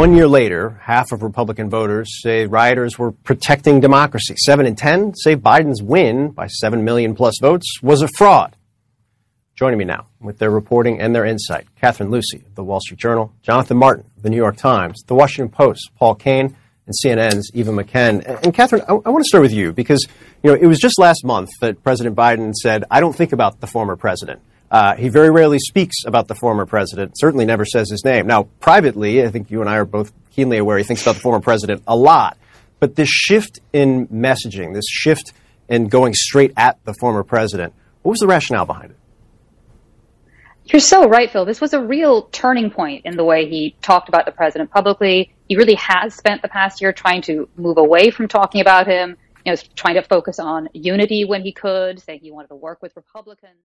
One year later, half of Republican voters say rioters were protecting democracy. Seven in ten say Biden's win by 7 million plus votes was a fraud. Joining me now with their reporting and their insight, Catherine Lucey of the Wall Street Journal, Jonathan Martin of the New York Times, the Washington Post, Paul Kane, and CNN's Eva McKend. And Catherine, I, I want to start with you because you know it was just last month that President Biden said, "I don't think about the former president." Uh, he very rarely speaks about the former president, certainly never says his name. Now, privately, I think you and I are both keenly aware he thinks about the former president a lot. But this shift in messaging, this shift in going straight at the former president, what was the rationale behind it? You're so right, Phil. This was a real turning point in the way he talked about the president publicly. He really has spent the past year trying to move away from talking about him, you know, trying to focus on unity when he could, saying he wanted to work with Republicans.